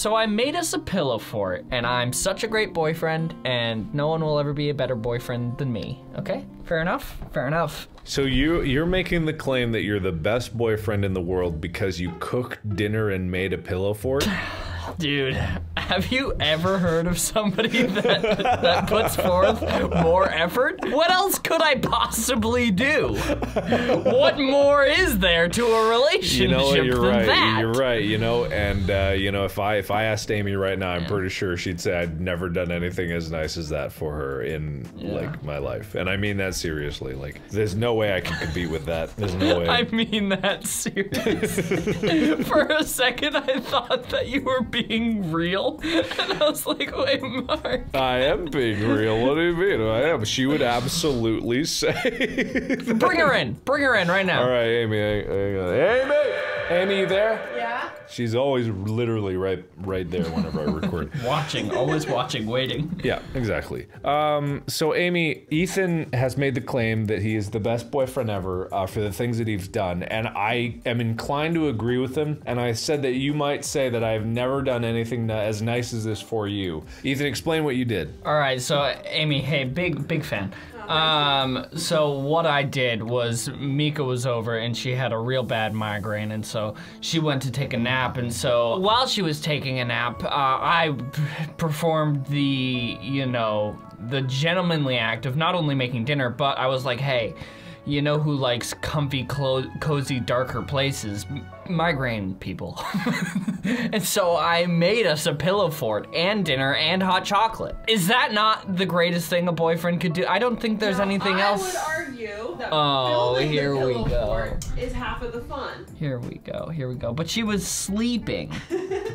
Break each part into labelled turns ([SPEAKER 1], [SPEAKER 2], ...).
[SPEAKER 1] so I made us a pillow fort, and I'm such a great boyfriend, and no one will ever be a better boyfriend than me. Okay? Fair enough? Fair enough.
[SPEAKER 2] So you you're making the claim that you're the best boyfriend in the world because you cooked dinner and made a pillow fort?
[SPEAKER 1] Dude, have you ever heard of somebody that that puts forth more effort? What else could I possibly do? What more is there to a relationship
[SPEAKER 2] You know? You're
[SPEAKER 1] than
[SPEAKER 2] right.
[SPEAKER 1] that?
[SPEAKER 2] You're right. You know, and uh, you know, if I if I asked Amy right now, I'm pretty sure she'd say I'd never done anything as nice as that for her in like my life, and I mean that seriously. Like, there's no way I can compete with that. There's no way.
[SPEAKER 1] I mean that seriously. For a second, I thought that you were being real, and I was like, "Wait, Mark."
[SPEAKER 2] I am being real. What do you mean? I am. She would absolutely say.
[SPEAKER 1] Bring her in. Bring her in right now.
[SPEAKER 2] All right, Amy. Amy. Amy, you there?
[SPEAKER 3] Yeah?
[SPEAKER 2] She's always literally right, right there whenever I record.
[SPEAKER 1] Watching, always watching, waiting.
[SPEAKER 2] Yeah, exactly. Um, so, Amy, Ethan has made the claim that he is the best boyfriend ever uh, for the things that he's done, and I am inclined to agree with him. And I said that you might say that I've never done anything that, as nice as this for you. Ethan, explain what you did.
[SPEAKER 1] All right, so Amy, hey, big big fan. Um, so what I did was Mika was over and she had a real bad migraine, and so she went to take a nap. And so while she was taking a nap, uh, I performed the you know the gentlemanly act of not only making dinner, but I was like, hey. You know who likes comfy, cozy, darker places? M- migraine people. and so I made us a pillow fort and dinner and hot chocolate. Is that not the greatest thing a boyfriend could do? I don't think there's
[SPEAKER 3] Now,
[SPEAKER 1] anything
[SPEAKER 3] I
[SPEAKER 1] else.
[SPEAKER 3] would argue that
[SPEAKER 1] Oh, here we
[SPEAKER 3] pillow
[SPEAKER 1] go.
[SPEAKER 3] fort is half of the fun.
[SPEAKER 1] Here we go. Here we go. But she was sleeping.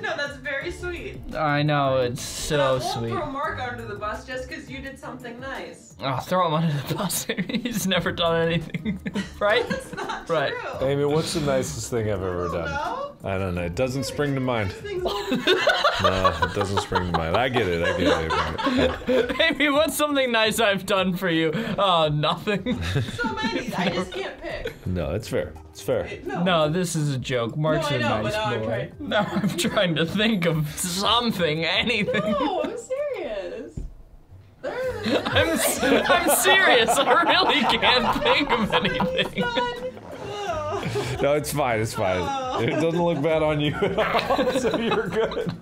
[SPEAKER 3] no, that's very sweet.
[SPEAKER 1] I know it's so
[SPEAKER 3] I won't
[SPEAKER 1] sweet.
[SPEAKER 3] throw Mark under the bus just because you did something nice.
[SPEAKER 1] Oh, throw him under the bus. He's never done anything, right?
[SPEAKER 3] That's not
[SPEAKER 1] Right.
[SPEAKER 3] true.
[SPEAKER 2] Amy, what's the nicest thing I've ever done?
[SPEAKER 3] No?
[SPEAKER 2] I don't know. It doesn't spring to mind. No, it doesn't spring to mind. I get it. I get it. I.
[SPEAKER 1] Amy, what's something nice I've done for you? Oh, nothing.
[SPEAKER 3] so many. I just can't pick.
[SPEAKER 2] No, it's fair. It's fair.
[SPEAKER 3] No.
[SPEAKER 1] No, this is a joke. Mark's
[SPEAKER 3] No, I
[SPEAKER 1] a
[SPEAKER 3] know, but
[SPEAKER 1] nice
[SPEAKER 3] now I'm
[SPEAKER 1] boy.
[SPEAKER 3] trying-
[SPEAKER 1] Now I'm trying to think of something, anything.
[SPEAKER 3] No, I'm serious.
[SPEAKER 1] I'm, s- I'm serious. I really can't think of anything.
[SPEAKER 2] No, it's fine. It's fine. It doesn't look bad on you at all, so you're good.